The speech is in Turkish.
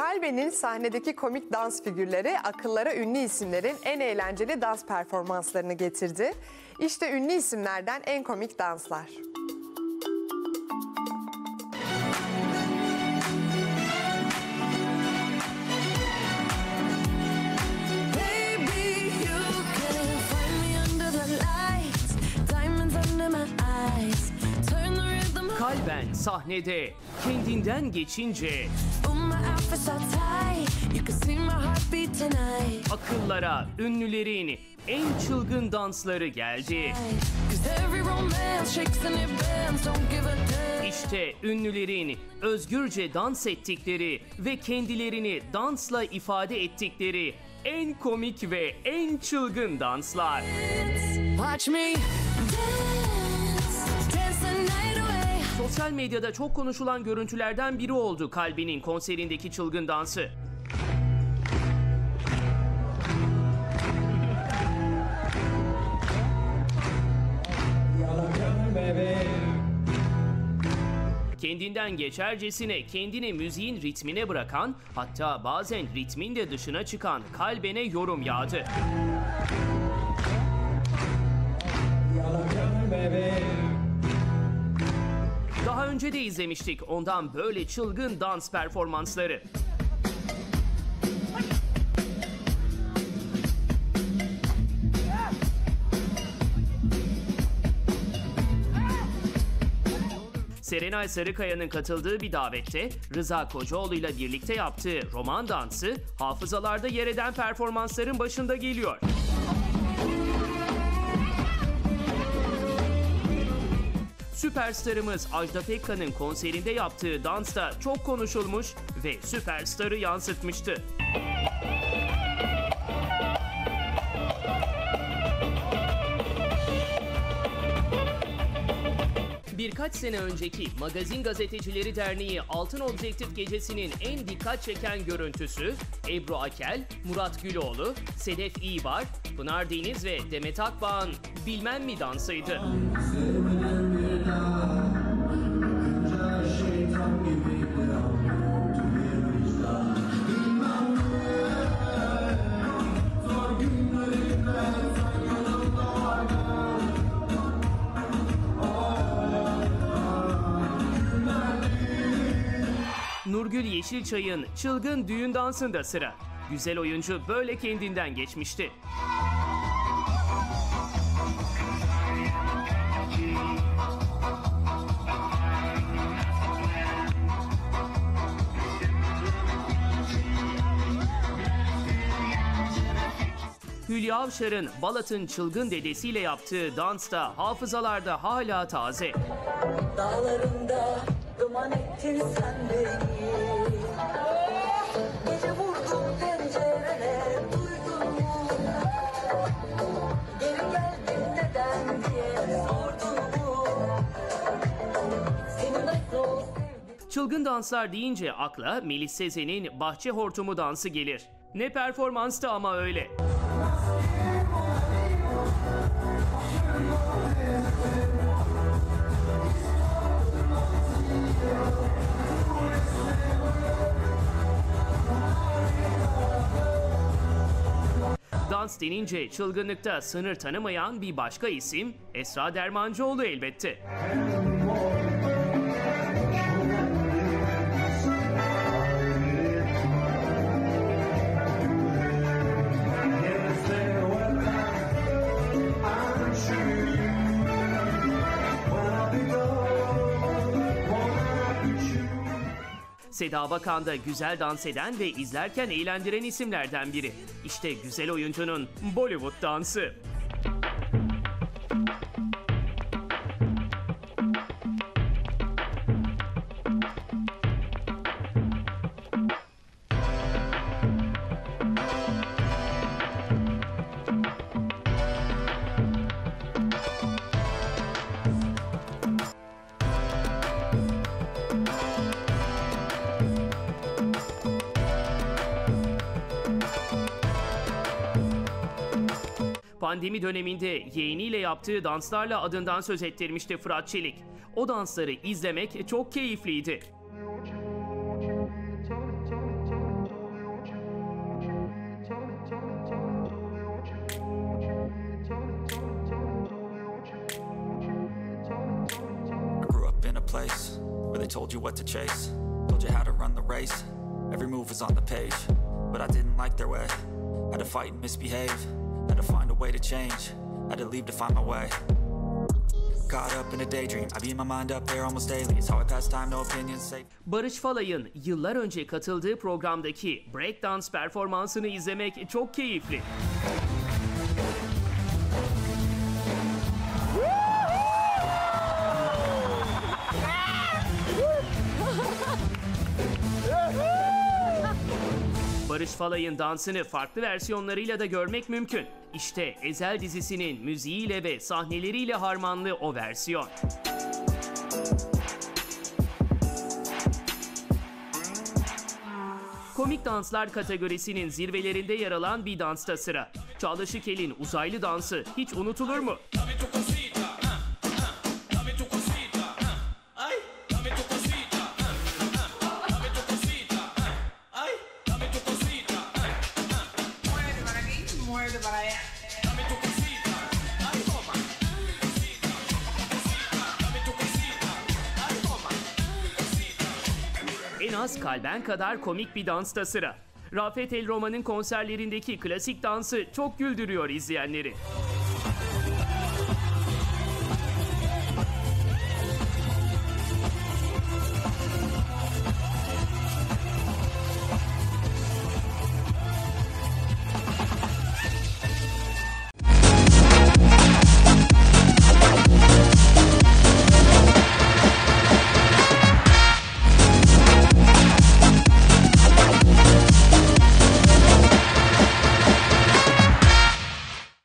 Kalbe'nin sahnedeki komik dans figürleri akıllara ünlü isimlerin en eğlenceli dans performanslarını getirdi. İşte ünlü isimlerden en komik danslar. Kalben sahnede kendinden geçince akıllara ünlülerin en çılgın dansları geldi. İşte ünlülerin özgürce dans ettikleri ve kendilerini dansla ifade ettikleri en komik ve en çılgın danslar. Watch me dance, Sosyal medyada çok konuşulan görüntülerden biri oldu Kalbi'nin konserindeki çılgın dansı. Kendinden geçercesine kendini müziğin ritmine bırakan hatta bazen ritmin de dışına çıkan Kalben'e yorum yağdı. Daha önce de izlemiştik ondan böyle çılgın dans performansları. Serenay Sarıkaya'nın katıldığı bir davette Rıza Kocaoğlu ile birlikte yaptığı roman dansı hafızalarda yer eden performansların başında geliyor. Süperstarımız Ajda Pekkan'ın konserinde yaptığı dans da çok konuşulmuş ve süperstarı yansıtmıştı. Birkaç sene önceki Magazin Gazetecileri Derneği Altın Objektif Gecesi'nin en dikkat çeken görüntüsü Ebru Akel, Murat Güloğlu, Sedef İbar, Pınar Deniz ve Demet Akbağ'ın Bilmem mi dansıydı. Nurgül Yeşilçay'ın çılgın düğün dansında sıra. Güzel oyuncu böyle kendinden geçmişti. Hülya Avşar'ın Balat'ın çılgın dedesiyle yaptığı dans da hafızalarda hala taze. Dağlarında duman ettin sen beni Gece vurdum pencerene duydun mu Geri geldim neden diye sordun mu Seni nasıl Çılgın danslar deyince akla Melis Sezen'in Bahçe Hortumu dansı gelir. Ne performanstı ama öyle. Dans denince çılgınlıkta sınır tanımayan bir başka isim Esra Dermancıoğlu elbette. Seda Bakan da güzel dans eden ve izlerken eğlendiren isimlerden biri. İşte güzel oyuncunun Bollywood dansı. pandemi döneminde yeğeniyle yaptığı danslarla adından söz ettirmişti Fırat Çelik. O dansları izlemek çok keyifliydi. told you what to chase, told you how to run the race. Every move was on the page, but I didn't like their way. Had to fight and misbehave, had to find way to change, had to leave to find my way. Caught up in a daydream, I beat my mind up there almost daily. It's how I pass time, no opinions, safe. Barış Falay'ın yıllar önce katıldığı programdaki breakdance performansını izlemek çok keyifli. Barış Falay'ın dansını farklı versiyonlarıyla da görmek mümkün. İşte Ezel dizisinin müziğiyle ve sahneleriyle harmanlı o versiyon. Komik danslar kategorisinin zirvelerinde yer alan bir dansta sıra. Çağla Şikel'in uzaylı dansı hiç unutulur mu? Muévete En az kalben kadar komik bir dansta sıra. Rafet El Roman'ın konserlerindeki klasik dansı çok güldürüyor izleyenleri.